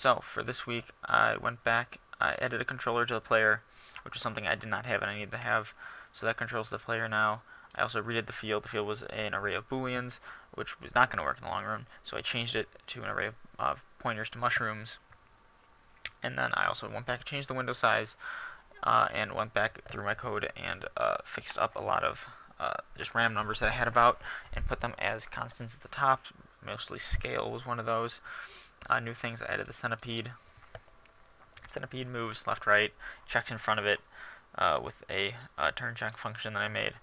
so for this week, I went back, I added a controller to the player, which is something I did not have and I need to have. So that controls the player now. I also redid the field. The field was an array of booleans, which was not going to work in the long run. So I changed it to an array of uh, pointers to mushrooms. And then I also went back and changed the window size uh, and went back through my code and uh, fixed up a lot of uh, just random numbers that I had about and put them as constants at the top. Mostly scale was one of those. Uh, new things, I added the centipede. Centipede moves left, right, checks in front of it uh, with a uh, turn check function that I made.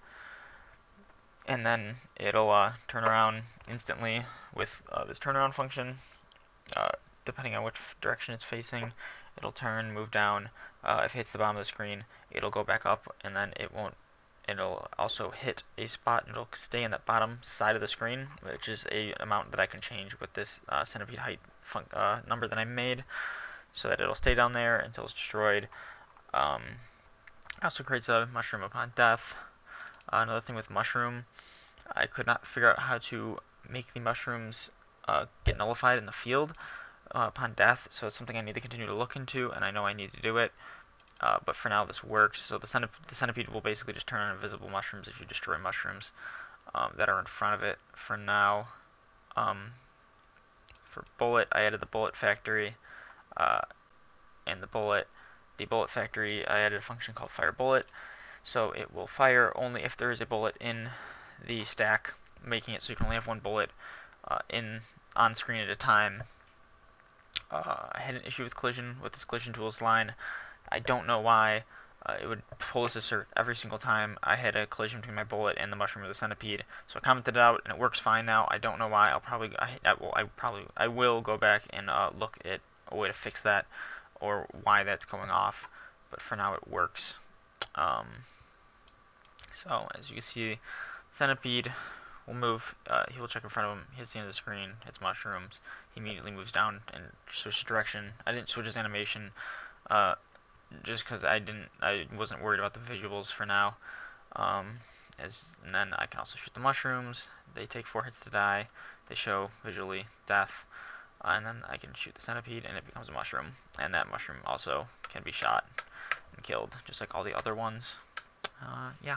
And then it'll uh, turn around instantly with uh, this turnaround function. Uh, depending on which direction it's facing, it'll turn, move down. if it hits the bottom of the screen, it'll go back up, and then it won't it'll also hit a spot and it'll stay in that bottom side of the screen which is a amount that I can change with this uh, centipede height uh, number that I made so that it'll stay down there until it's destroyed. Um, also creates a mushroom upon death. Uh, another thing with mushroom I could not figure out how to make the mushrooms uh, get nullified in the field uh, upon death so it's something I need to continue to look into and I know I need to do it uh, but for now this works. So the, centip the, centipede will basically just turn on invisible mushrooms if you destroy mushrooms um, that are in front of it. For now, um, for bullet, I added the bullet factory uh, and the bullet. The bullet factory, I added a function called fire bullet. So it will fire only if there is a bullet in the stack, making it so you can only have one bullet uh, in on screen at a time. Uh, I had an issue with collision with this collision tools line. I don't know why. Uh, it would pull this assert every single time I had a collision between my bullet and the mushroom or the centipede. So I commented it out, and it works fine now. I don't know why. I'll probably, I, I will, I probably, I will go back and uh, look at a way to fix that, or why that's going off. But for now, it works. Um, so as you can see, centipede will move. Uh, he will check in front of him. Hits the end of the screen. Hits mushrooms. He immediately moves down and switches direction. I didn't switch his animation. Just because I didn't, I wasn't worried about the visuals for now. Um, as, and then I can also shoot the mushrooms. They take four hits to die. They show visually death. Uh, and then I can shoot the centipede and it becomes a mushroom. And that mushroom also can be shot and killed, just like all the other ones. Uh, yeah.